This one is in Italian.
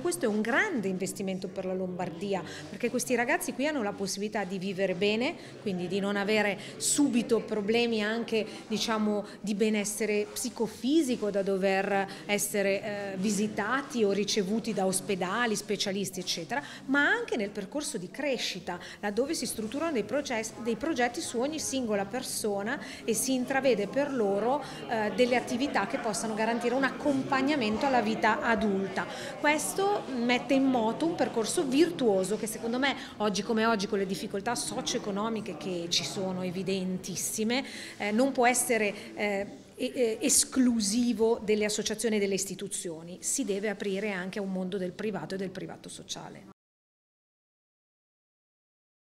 Questo è un grande investimento per la Lombardia perché questi ragazzi qui hanno la possibilità di vivere bene, quindi di non avere subito problemi anche diciamo, di benessere psicofisico da dover essere eh, visitati o ricevuti da ospedali, specialisti eccetera, ma anche nel percorso di crescita laddove si strutturano dei, processi, dei progetti su ogni singola persona e si intravede per loro eh, delle attività che possano garantire un accompagnamento alla vita adulta. Questo questo mette in moto un percorso virtuoso che secondo me oggi come oggi con le difficoltà socio-economiche che ci sono evidentissime eh, non può essere eh, esclusivo delle associazioni e delle istituzioni, si deve aprire anche a un mondo del privato e del privato sociale.